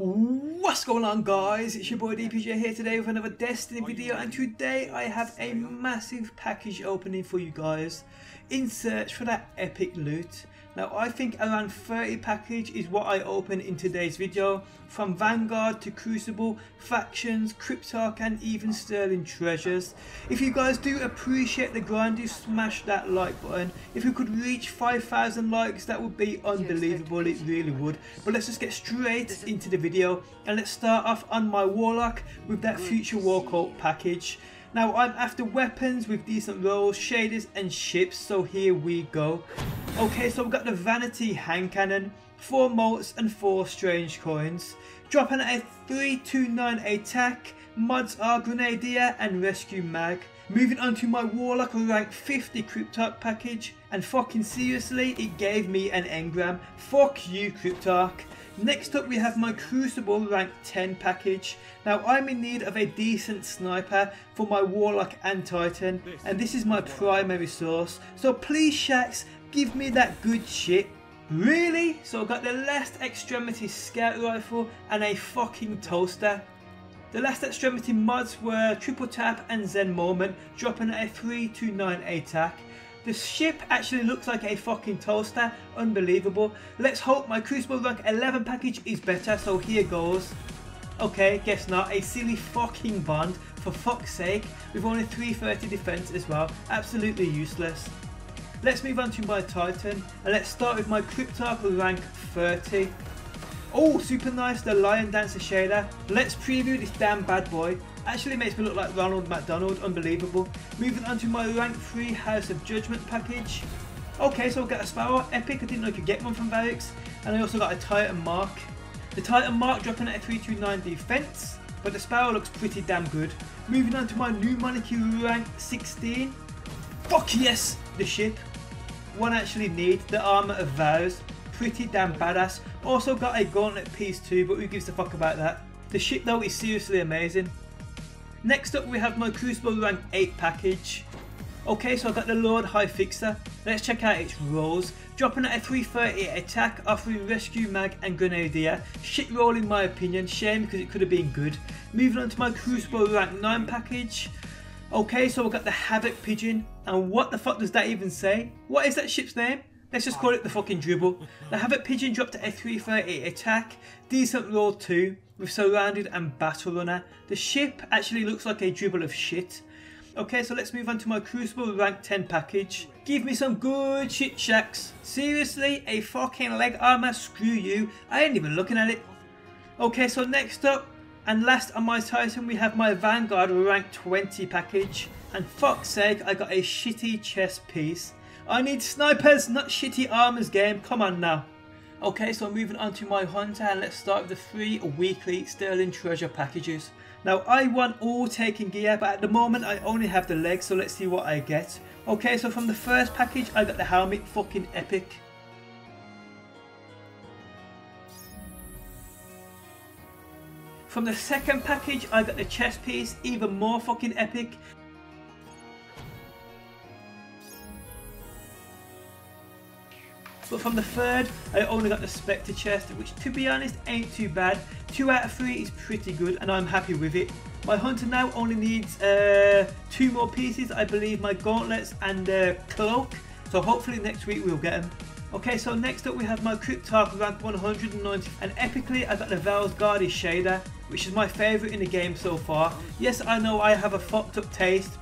com What's going on guys, it's your boy DPJ here today with another Destiny video and today I have a massive package opening for you guys in search for that epic loot. Now I think around 30 package is what I open in today's video from Vanguard to Crucible, Factions, Cryptarch and even Sterling Treasures. If you guys do appreciate the grind do smash that like button. If we could reach 5,000 likes that would be unbelievable, it really would. But let's just get straight into the video and let's start off on my Warlock with that Future War Cult package. Now I'm after weapons with decent rolls, shaders and ships, so here we go. Okay, so we've got the Vanity Hand Cannon, 4 Motes and 4 Strange Coins. Dropping a 329 attack, mods are Grenadier and Rescue Mag. Moving on to my Warlock rank 50 Cryptarch package, and fucking seriously, it gave me an engram. Fuck you Cryptarch. Next up we have my Crucible rank 10 package. Now I'm in need of a decent sniper for my Warlock and Titan and this is my primary source. So please Shaxx give me that good shit. Really? So I've got the last extremity scout rifle and a fucking toaster. The last extremity mods were Triple Tap and Zen Moment dropping a 3 to 9 attack. The ship actually looks like a fucking toaster. Unbelievable. Let's hope my Crucible rank 11 package is better. So here goes. Okay, guess not. A silly fucking bond. For fuck's sake. With only 330 defense as well. Absolutely useless. Let's move on to my Titan. And let's start with my Cryptarch rank 30. Oh, super nice. The Lion Dancer shader. Let's preview this damn bad boy. Actually makes me look like Ronald McDonald, unbelievable. Moving on to my rank 3 House of Judgment package. Okay, so I'll get a Sparrow, epic, I didn't know you could get one from Barracks. And I also got a Titan Mark. The Titan Mark dropping at a 329 defense, but the Sparrow looks pretty damn good. Moving on to my new Monarchy rank 16. Fuck yes, the ship. One actually needs the Armour of Vows. Pretty damn badass. Also got a Gauntlet piece too, but who gives a fuck about that? The ship though is seriously amazing. Next up we have my Crucible rank 8 package. Okay, so I've got the Lord High Fixer. Let's check out its rolls. Dropping at a 330 attack, offering Rescue Mag and Grenadier. Shit roll in my opinion, shame because it could have been good. Moving on to my Crucible rank 9 package. Okay, so we've got the Havoc Pigeon. And what the fuck does that even say? What is that ship's name? Let's just call it the fucking dribble. The Havoc Pigeon dropped at a 330 attack, decent roll too with Surrounded and Battle Runner. The ship actually looks like a dribble of shit. Okay, so let's move on to my Crucible rank 10 package. Give me some good shit Shaxx. Seriously? A fucking leg armor? Screw you. I ain't even looking at it. Okay, so next up and last on my Titan we have my Vanguard rank 20 package. And fuck's sake, I got a shitty chest piece. I need snipers, not shitty armors game. Come on now. Okay, so moving on to my Hunter and let's start with the three weekly Sterling Treasure packages. Now I want all taken gear but at the moment I only have the legs so let's see what I get. Okay, so from the first package I got the helmet, fucking epic. From the second package I got the chest piece, even more fucking epic. But from the third, I only got the Spectre chest, which to be honest ain't too bad. 2 out of 3 is pretty good and I'm happy with it. My Hunter now only needs uh, two more pieces, I believe my Gauntlets and uh, Cloak. So hopefully next week we'll get them. Okay, so next up we have my Cryptarch rank 190 and epically I got the Val's Guardi shader, which is my favourite in the game so far. Yes, I know I have a fucked up taste,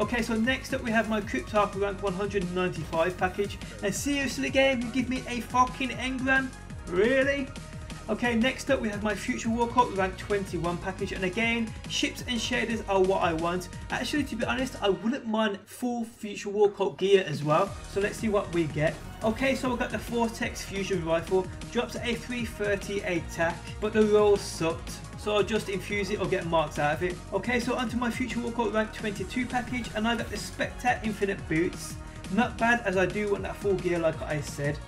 Okay, so next up we have my Cryptarch rank 195 package. And seriously game, you give me a fucking engram? Really? Okay, next up we have my Future Cult rank 21 package and again, ships and shaders are what I want. Actually, to be honest, I wouldn't mind full Future Cult gear as well. So let's see what we get. Okay, so we got the Vortex Fusion Rifle, drops a 330 attack, but the roll sucked so I'll just infuse it or get marks out of it. Okay, so onto my Future Cult rank 22 package, and I got the Spectre Infinite Boots. Not bad as I do want that full gear like I said.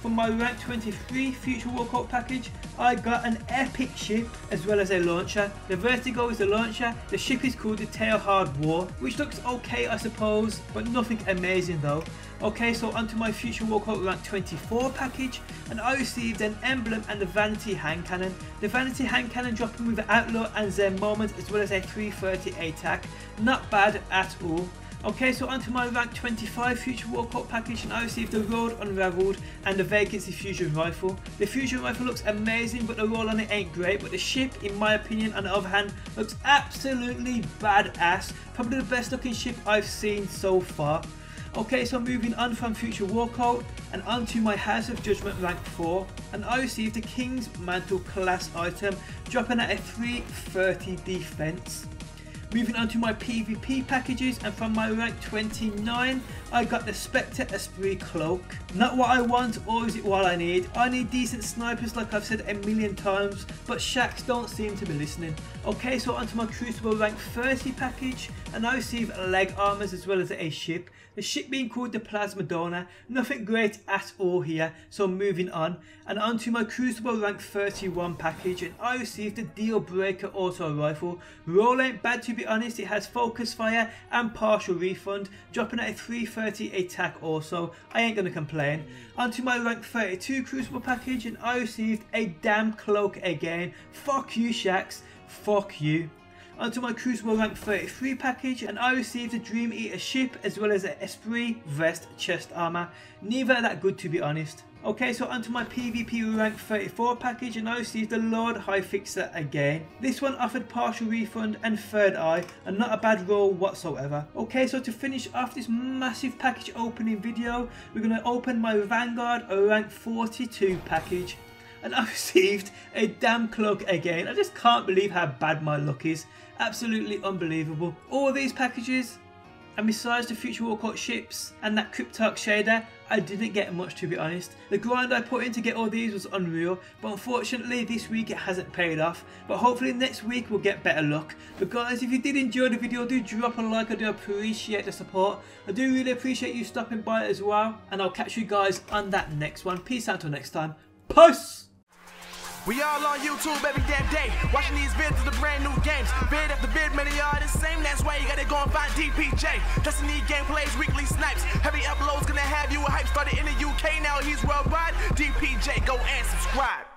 For my rank 23 Future War Cult package, I got an epic ship as well as a launcher. The Vertigo is the launcher, the ship is called the Teilhard War, which looks okay I suppose, but nothing amazing though. Okay, so onto my Future War Cult rank 24 package, and I received an emblem and the Vanity Hand Cannon. The Vanity Hand Cannon dropping with the Outlaw and Zen Moment as well as a 330 attack. Not bad at all. Okay, so onto my rank 25 Future War Cult package and I received the Road Unraveled and the Vacancy Fusion Rifle. The Fusion Rifle looks amazing but the roll on it ain't great but the ship in my opinion on the other hand looks absolutely badass. Probably the best looking ship I've seen so far. Okay, so moving on from Future War Cult and onto my House of Judgment rank 4 and I received the King's Mantle class item dropping at a 330 defense. Moving on to my PvP packages and from my rank 29 I got the Spectre Esprit Cloak. Not what I want or is it what I need? I need decent snipers like I've said a million times but Shaxx don't seem to be listening. Okay so onto my Crucible rank 30 package and I receive leg armors as well as a ship. The ship being called the Plasma Donor, nothing great at all here so moving on and onto my Crucible rank 31 package and I received the Deal Breaker Auto Rifle. Roll ain't bad to be honest, it has focus fire and partial refund, dropping at a 330 attack also. I ain't gonna complain. Onto my rank 32 Crucible package and I received a damn cloak again. Fuck you Shaxx, fuck you onto my Crucible rank 33 package and I received a Dream Eater ship as well as an Esprit vest chest armor. Neither that good to be honest. Okay, so onto my PvP rank 34 package and I received the Lord High Fixer again. This one offered partial refund and third eye and not a bad roll whatsoever. Okay, so to finish off this massive package opening video, we're going to open my Vanguard rank 42 package and I received a damn cloak again. I just can't believe how bad my luck is. Absolutely unbelievable. All these packages, and besides the Future War Cult ships and that Cryptarch shader, I didn't get much to be honest. The grind I put in to get all these was unreal, but unfortunately this week it hasn't paid off. But hopefully next week we'll get better luck. But guys, if you did enjoy the video, do drop a like, I do appreciate the support. I do really appreciate you stopping by as well. And I'll catch you guys on that next one. Peace out till next time. Peace! We all on YouTube every damn day, watching these vids of the brand new games. Bid after bid, many are the same. That's why you gotta go and find DPJ. Destiny gameplays, weekly snipes. Heavy uploads gonna have you a hype. Started in the UK, now he's worldwide. DPJ, go and subscribe.